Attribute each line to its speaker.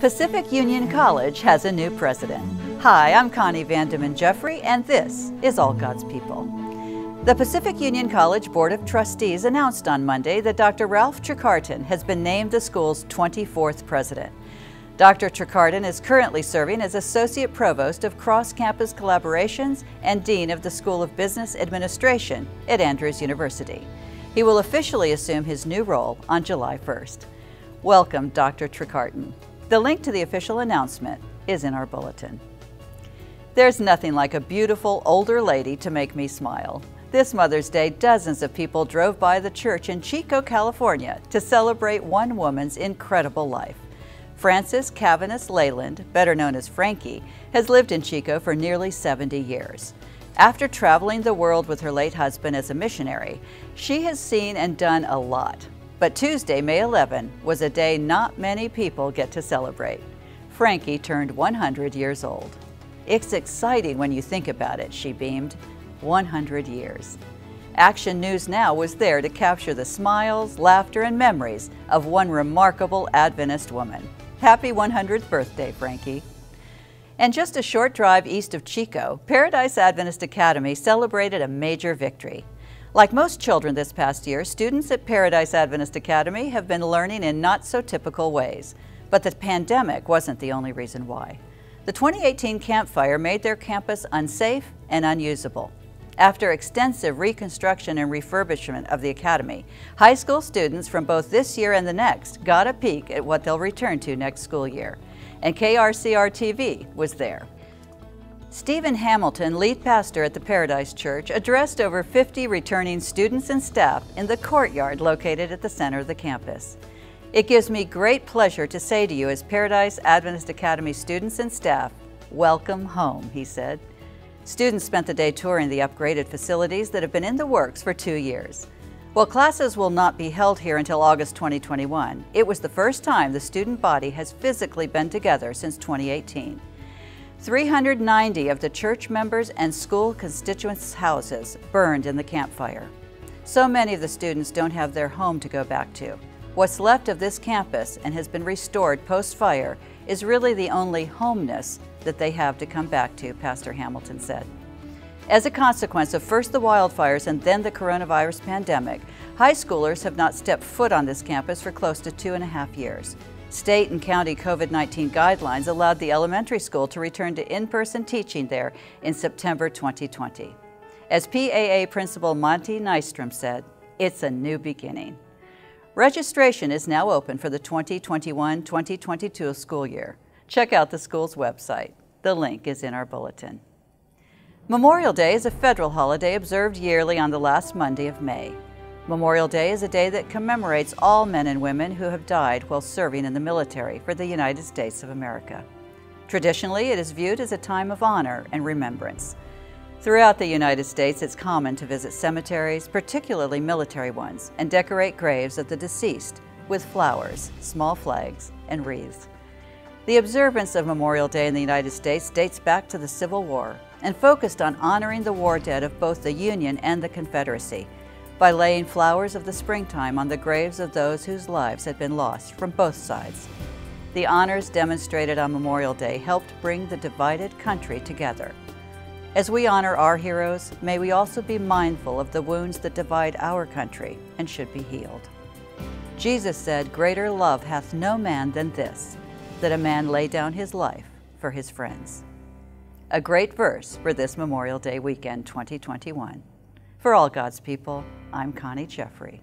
Speaker 1: Pacific Union College has a new president. Hi, I'm Connie Vandeman Jeffrey, and this is All God's People. The Pacific Union College Board of Trustees announced on Monday that Dr. Ralph Trecartin has been named the school's 24th president. Dr. Trecartin is currently serving as Associate Provost of Cross Campus Collaborations and Dean of the School of Business Administration at Andrews University. He will officially assume his new role on July 1st. Welcome, Dr. Trecartin. The link to the official announcement is in our bulletin. There's nothing like a beautiful older lady to make me smile. This Mother's Day, dozens of people drove by the church in Chico, California to celebrate one woman's incredible life. Frances Cavanis Leyland, better known as Frankie, has lived in Chico for nearly 70 years. After traveling the world with her late husband as a missionary, she has seen and done a lot. But Tuesday, May 11, was a day not many people get to celebrate. Frankie turned 100 years old. It's exciting when you think about it, she beamed. 100 years. Action News Now was there to capture the smiles, laughter, and memories of one remarkable Adventist woman. Happy 100th birthday, Frankie. And just a short drive east of Chico, Paradise Adventist Academy celebrated a major victory. Like most children this past year, students at Paradise Adventist Academy have been learning in not so typical ways. But the pandemic wasn't the only reason why. The 2018 Camp Fire made their campus unsafe and unusable. After extensive reconstruction and refurbishment of the academy, high school students from both this year and the next got a peek at what they'll return to next school year. And KRCR TV was there. Stephen Hamilton, lead pastor at the Paradise Church, addressed over 50 returning students and staff in the courtyard located at the center of the campus. It gives me great pleasure to say to you as Paradise Adventist Academy students and staff, welcome home, he said. Students spent the day touring the upgraded facilities that have been in the works for two years. While classes will not be held here until August 2021, it was the first time the student body has physically been together since 2018. 390 of the church members and school constituents' houses burned in the Camp Fire. So many of the students don't have their home to go back to. What's left of this campus and has been restored post-fire is really the only homeness that they have to come back to, Pastor Hamilton said. As a consequence of first the wildfires and then the coronavirus pandemic, high schoolers have not stepped foot on this campus for close to two and a half years. State and county COVID-19 guidelines allowed the elementary school to return to in-person teaching there in September 2020. As PAA Principal Monty Nystrom said, it's a new beginning. Registration is now open for the 2021-2022 school year. Check out the school's website. The link is in our bulletin. Memorial Day is a federal holiday observed yearly on the last Monday of May. Memorial Day is a day that commemorates all men and women who have died while serving in the military for the United States of America. Traditionally, it is viewed as a time of honor and remembrance. Throughout the United States, it's common to visit cemeteries, particularly military ones, and decorate graves of the deceased with flowers, small flags, and wreaths. The observance of Memorial Day in the United States dates back to the Civil War and focused on honoring the war dead of both the Union and the Confederacy, by laying flowers of the springtime on the graves of those whose lives had been lost from both sides. The honors demonstrated on Memorial Day helped bring the divided country together. As we honor our heroes, may we also be mindful of the wounds that divide our country and should be healed. Jesus said, Greater love hath no man than this, that a man lay down his life for his friends. A great verse for this Memorial Day weekend 2021. For all God's people, I'm Connie Jeffrey.